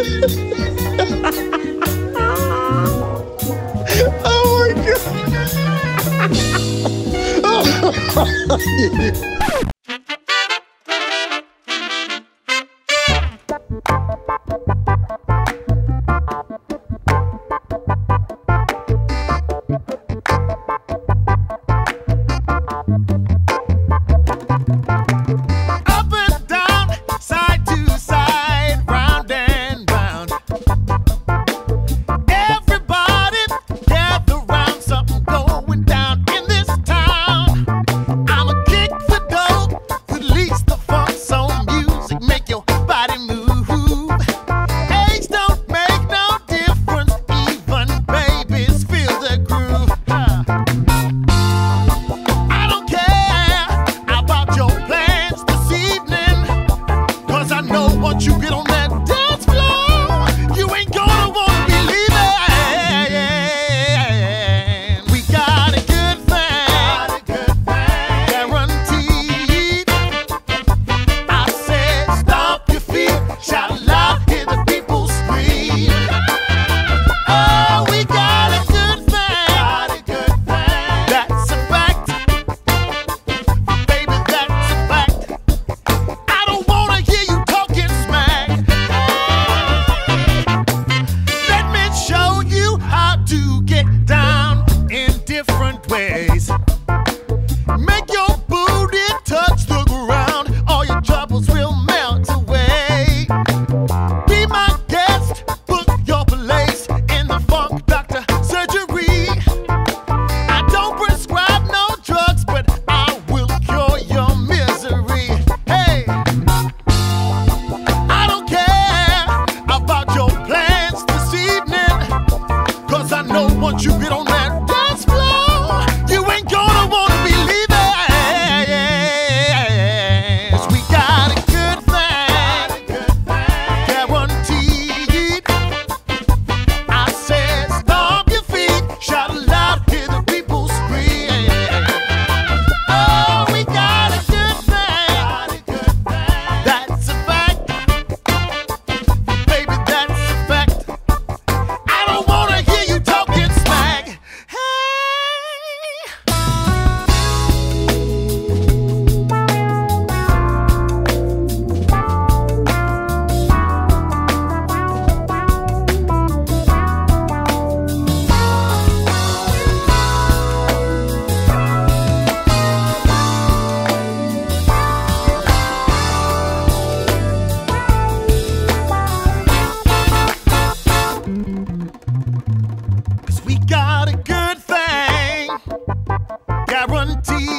Up tea.